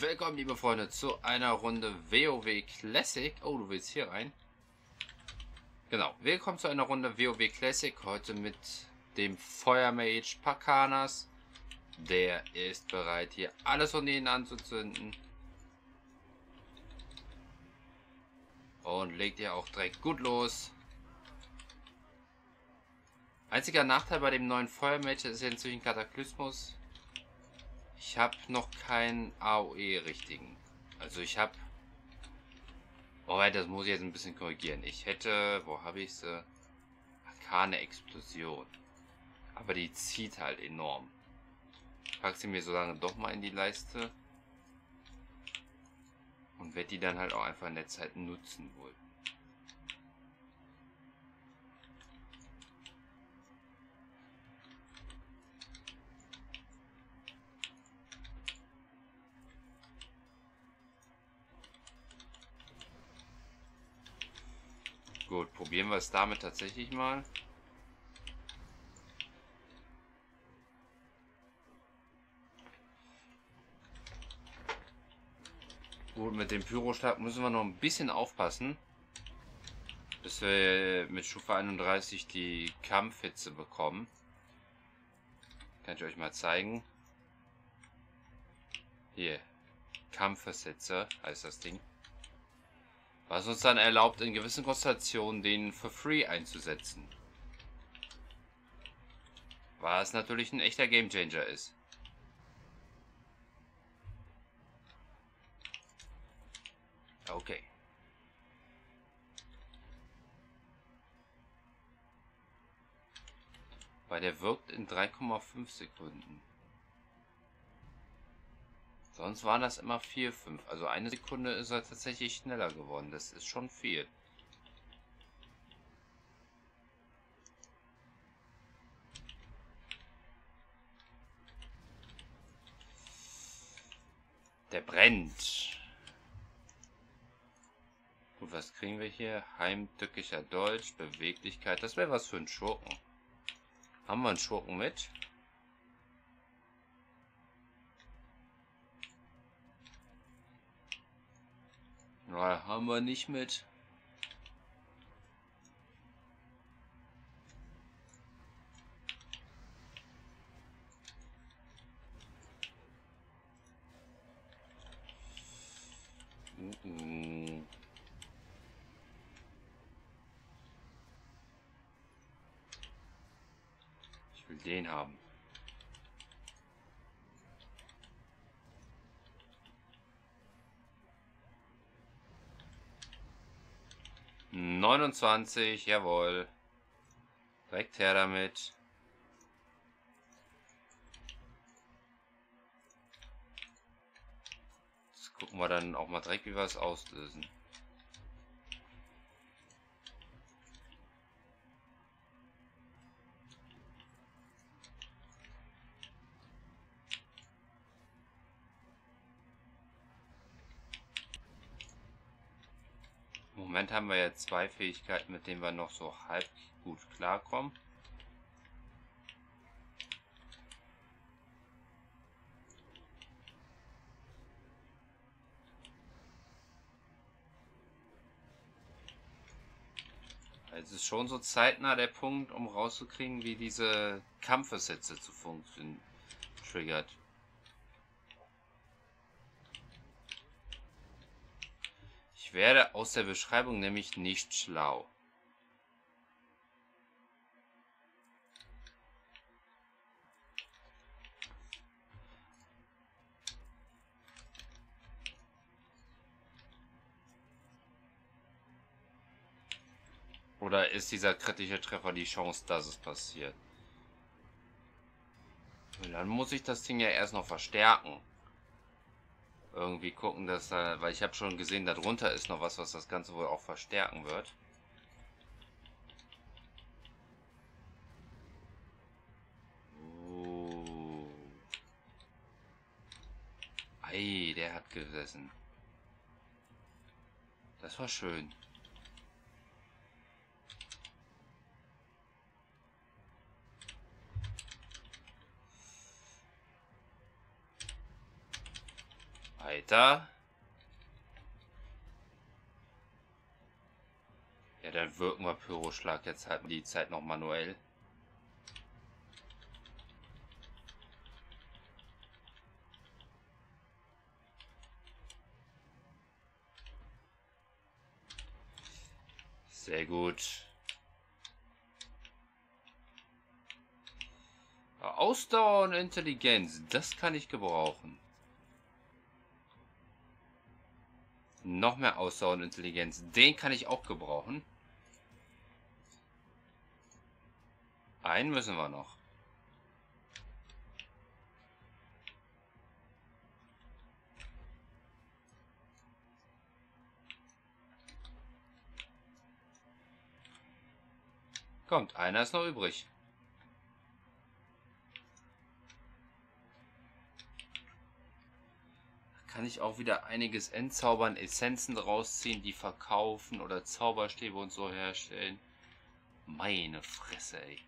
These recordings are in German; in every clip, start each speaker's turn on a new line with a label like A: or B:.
A: Willkommen, liebe Freunde, zu einer Runde WoW Classic. Oh, du willst hier rein? Genau, willkommen zu einer Runde WoW Classic. Heute mit dem Feuermage Pakanas. Der ist bereit, hier alles von ihnen anzuzünden. Und legt ihr auch direkt gut los. Einziger Nachteil bei dem neuen Feuermage ist inzwischen Kataklysmus. Ich habe noch keinen AOE richtigen. Also ich habe... Oh, das muss ich jetzt ein bisschen korrigieren. Ich hätte... Wo habe ich sie? Arkane Explosion. Aber die zieht halt enorm. Pack sie mir so lange doch mal in die Leiste. Und werde die dann halt auch einfach in der Zeit nutzen wohl. Gut, probieren wir es damit tatsächlich mal. Gut, mit dem Pyrostab müssen wir noch ein bisschen aufpassen. Bis wir mit Stufe 31 die Kampfhitze bekommen. Kann ich euch mal zeigen. Hier. Kampfhitze heißt das Ding. Was uns dann erlaubt, in gewissen Konstellationen den für free einzusetzen. Was natürlich ein echter Gamechanger ist. Okay. Weil der wirkt in 3,5 Sekunden. Sonst waren das immer 4, 5. Also eine Sekunde ist er tatsächlich schneller geworden. Das ist schon viel. Der brennt. Gut, was kriegen wir hier? Heimtückischer Deutsch, Beweglichkeit. Das wäre was für einen Schurken. Haben wir einen Schurken mit? Na, haben wir nicht mit. Ich will den haben. 29, jawohl. Direkt her damit. Jetzt gucken wir dann auch mal direkt, wie wir es auslösen. Moment haben wir ja zwei Fähigkeiten, mit denen wir noch so halb gut klarkommen. Es ist schon so zeitnah der Punkt, um rauszukriegen, wie diese Kampfessätze zu funktionieren triggert. Ich werde aus der Beschreibung nämlich nicht schlau. Oder ist dieser kritische Treffer die Chance, dass es passiert? Dann muss ich das Ding ja erst noch verstärken irgendwie gucken, dass da, weil ich habe schon gesehen, darunter ist noch was, was das Ganze wohl auch verstärken wird. Oh. Ei, der hat gesessen. Das war schön. Weiter. Ja, dann wirken wir Pyroschlag jetzt halt die Zeit noch manuell. Sehr gut. Ausdauer und Intelligenz, das kann ich gebrauchen. Noch mehr Ausdauer und Intelligenz, den kann ich auch gebrauchen. Einen müssen wir noch. Kommt, einer ist noch übrig. Kann ich auch wieder einiges entzaubern, Essenzen rausziehen, die verkaufen oder Zauberstäbe und so herstellen. Meine Fresse, ey.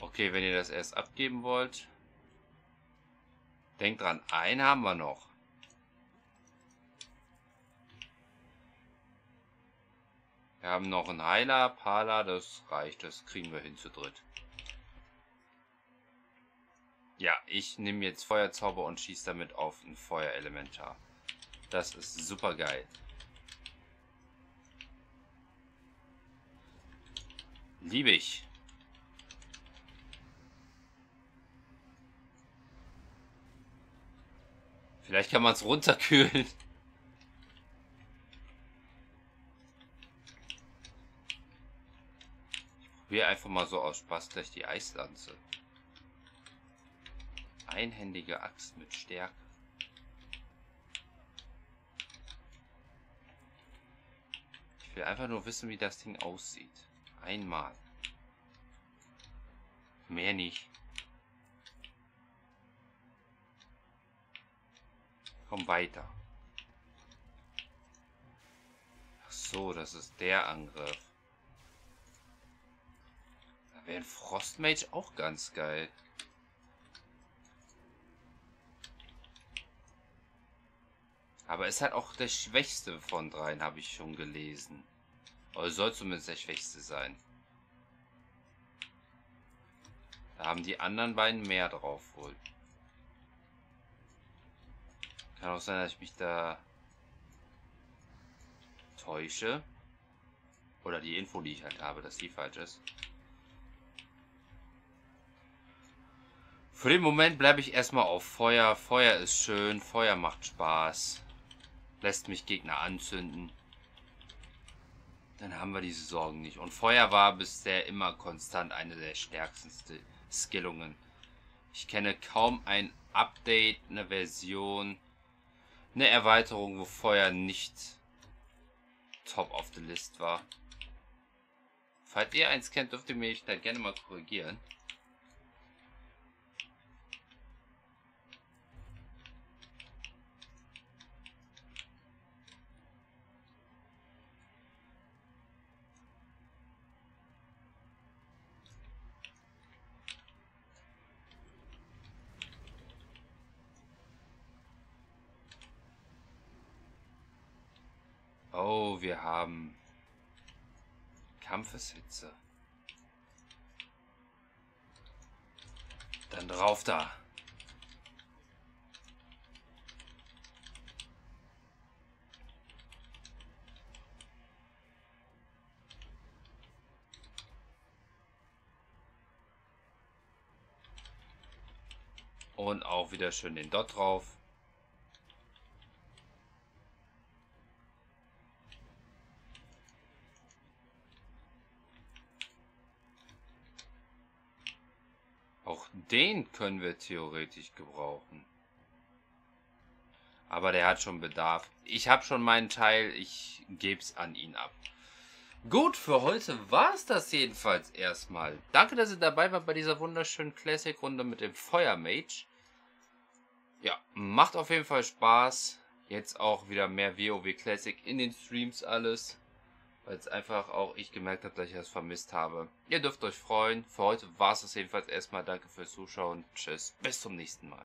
A: Okay, wenn ihr das erst abgeben wollt. Denkt dran, einen haben wir noch. Wir haben noch einen Heiler, Pala, das reicht, das kriegen wir hin zu dritt. Ja, ich nehme jetzt Feuerzauber und schieße damit auf ein Feuerelementar. Das ist super geil. Liebe ich. Vielleicht kann man es runterkühlen. Ich probiere einfach mal so aus Spaß gleich die Eislanze. Einhändige Axt mit Stärke. Ich will einfach nur wissen, wie das Ding aussieht. Einmal. Mehr nicht. Komm weiter. Ach so, das ist der Angriff. Da wäre ein Frostmage auch ganz geil. Aber ist halt auch der schwächste von dreien, habe ich schon gelesen. Oder soll zumindest der schwächste sein. Da haben die anderen beiden mehr drauf wohl. Kann auch sein, dass ich mich da täusche. Oder die Info, die ich halt habe, dass die falsch ist. Für den Moment bleibe ich erstmal auf Feuer. Feuer ist schön, Feuer macht Spaß lässt mich Gegner anzünden. Dann haben wir diese Sorgen nicht. Und Feuer war bisher immer konstant eine der stärksten Skillungen. Ich kenne kaum ein Update, eine Version, eine Erweiterung, wo Feuer nicht top of the list war. Falls ihr eins kennt, dürft ihr mich da gerne mal korrigieren. Oh, wir haben Kampfeshitze. Dann drauf da. Und auch wieder schön den Dot drauf. Den können wir theoretisch gebrauchen. Aber der hat schon Bedarf. Ich habe schon meinen Teil, ich gebe es an ihn ab. Gut, für heute war es das jedenfalls erstmal. Danke, dass ihr dabei wart bei dieser wunderschönen Classic-Runde mit dem Feuermage. Ja, macht auf jeden Fall Spaß. Jetzt auch wieder mehr WoW Classic in den Streams alles. Weil es einfach auch ich gemerkt habe, dass ich das vermisst habe. Ihr dürft euch freuen. Für heute war es das jedenfalls erstmal. Danke fürs Zuschauen. Tschüss. Bis zum nächsten Mal.